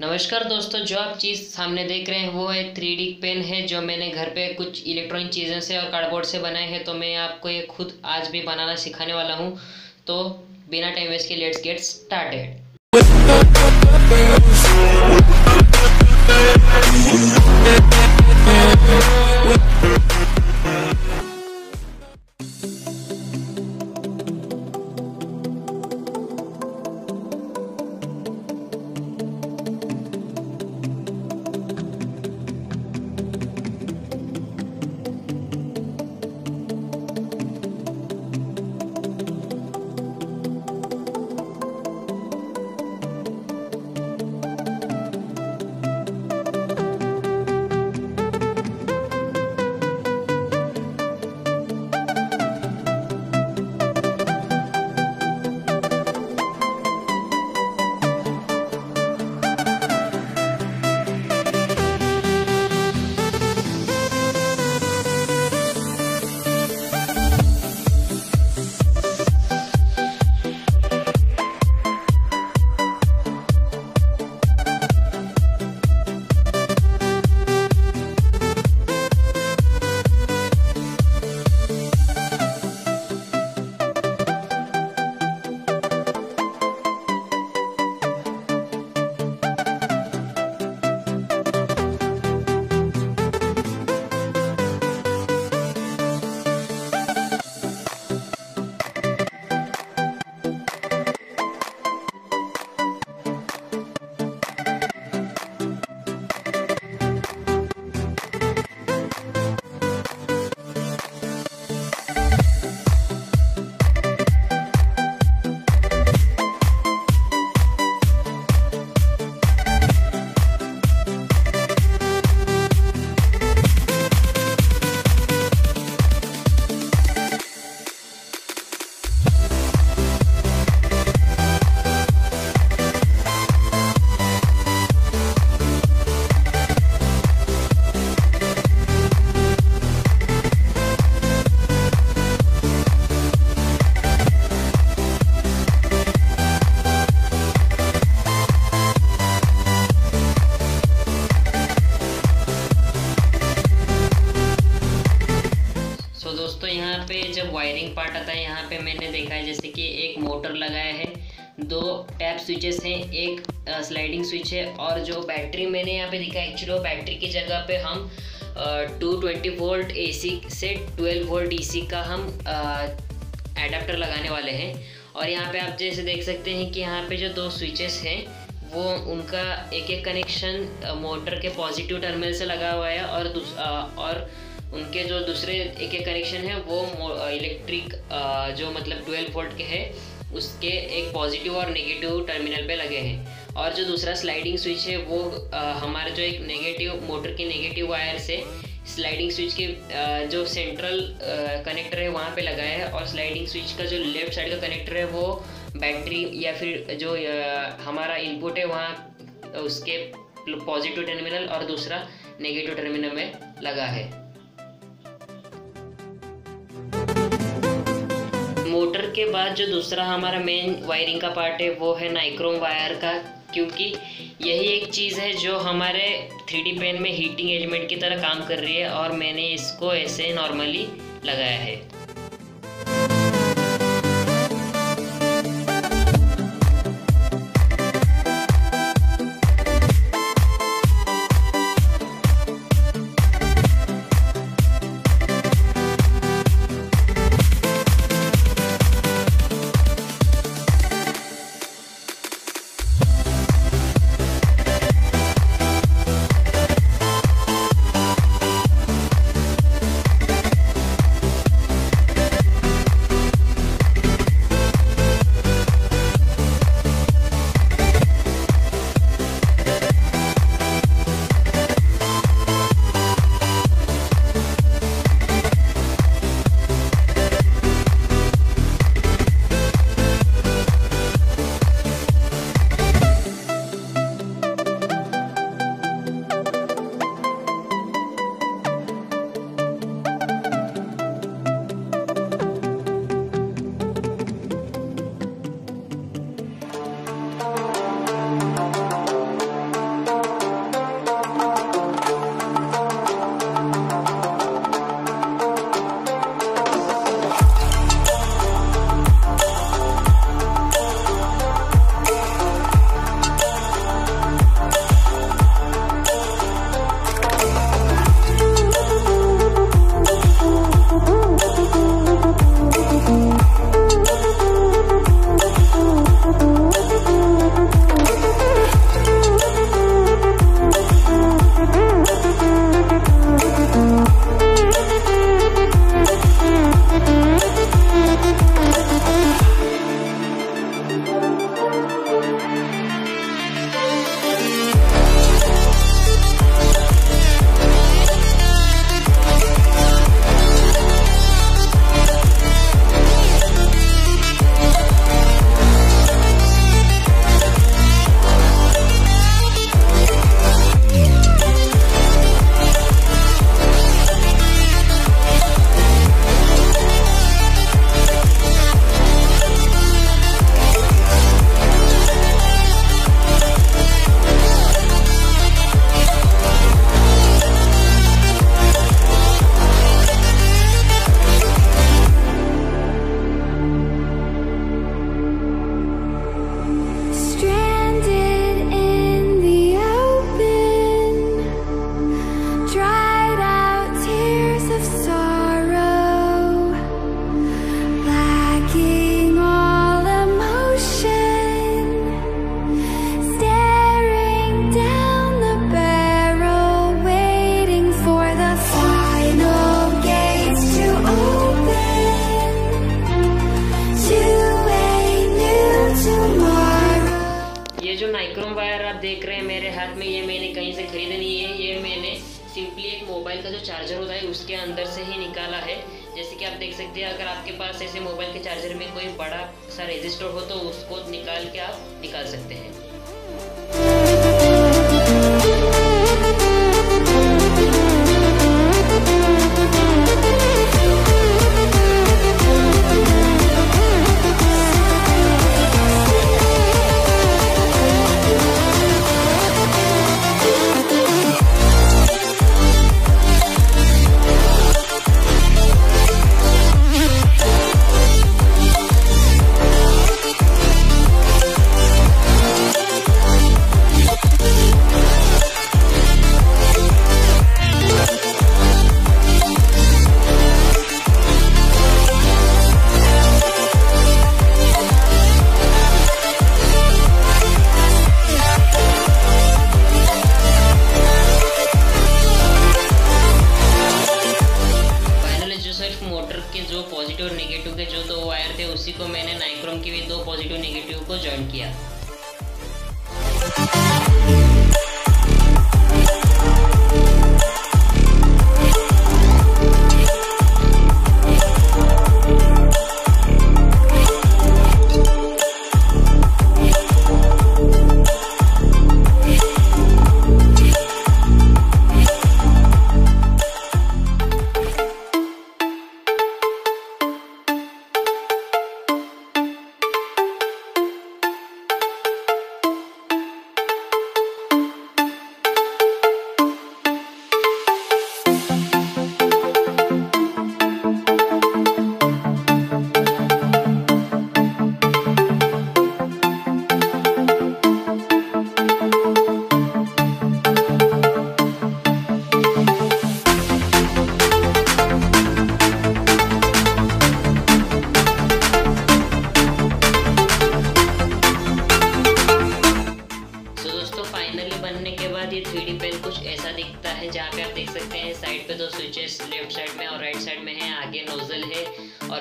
नमस्कार दोस्तों, जो आप चीज़ सामने देख रहे हैं वो है थ्री डी पेन है, जो मैंने घर पे कुछ इलेक्ट्रॉनिक चीज़ों से और कार्डबोर्ड से बनाए हैं तो मैं आपको ये खुद आज भी बनाना सिखाने वाला हूँ। तो बिना टाइम वेस्ट के let's get started wiring part आता है यहाँ पे मैंने देखा है जैसे कि एक मोटर लगाया है दो टैप स्विचेस हैं एक स्लाइडिंग स्विच है और जो बैटरी मैंने यहाँ पे दिखा एक्चुअली बैटरी की जगह पे हम टू ट्वेंटी वोल्ट एसी से ट्वेल्व वोल्ट डीसी का हम एडाप्टर लगाने वाले हैं। और यहाँ पे आप जैसे देख सकते हैं कि यहाँ पे जो दो स्विचेस हैं वो उनका एक एक कनेक्शन मोटर के पॉजिटिव टर्मिनल से लगा हुआ है और आ, और उनके जो दूसरे एक एक कनेक्शन है, वो इलेक्ट्रिक जो मतलब 12 वोल्ट के है, उसके एक पॉजिटिव और नेगेटिव टर्मिनल पे लगे हैं। और जो दूसरा स्लाइडिंग स्विच है, वो हमारा जो एक नेगेटिव मोटर के नेगेटिव वायर से स्लाइडिंग स्विच के जो सेंट्रल कनेक्टर है, वहाँ पे लगा है। और स्लाइडिंग स्विच का जो लेफ़्ट साइड का कनेक्टर है, वो बैटरी या फिर जो हमारा इनपुट है, वहाँ, उसके पॉजिटिव टर्मिनल और दूसरा नेगेटिव टर्मिनल में लगा है। मोटर के बाद जो दूसरा हमारा मेन वायरिंग का पार्ट है, वो है नाइक्रोम वायर का, क्योंकि यही एक चीज़ है जो हमारे थ्री पेन में हीटिंग एलिमेंट की तरह काम कर रही है और मैंने इसको ऐसे नॉर्मली लगाया है। हाथ में ये मैंने कहीं से खरीदा नहीं है। ये मैंने सिंपली एक मोबाइल का जो चार्जर होता है, उसके अंदर से ही निकाला है। जैसे कि आप देख सकते हैं, अगर आपके पास ऐसे मोबाइल के चार्जर में कोई बड़ा सा रजिस्टर हो तो उसको निकाल के आप निकाल सकते हैं। नेगेटिव के जो दो वायर थे, उसी को मैंने नाइक्रोम की भी दो पॉजिटिव नेगेटिव को ज्वाइन किया।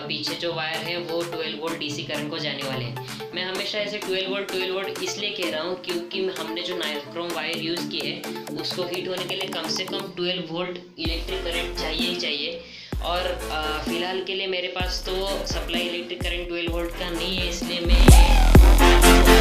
पीछे जो वायर है, वो 12 वोल्ट डीसी करंट को जाने वाले हैं। मैं हमेशा ऐसे 12 वोल्ट 12 वोल्ट इसलिए कह रहा हूँ क्योंकि हमने जो नाइक्रोम वायर यूज़ की है, उसको हीट होने के लिए कम से कम 12 वोल्ट इलेक्ट्रिक करंट चाहिए ही चाहिए। और फ़िलहाल के लिए मेरे पास तो सप्लाई इलेक्ट्रिक करंट 12 वोल्ट का नहीं है, इसलिए मैं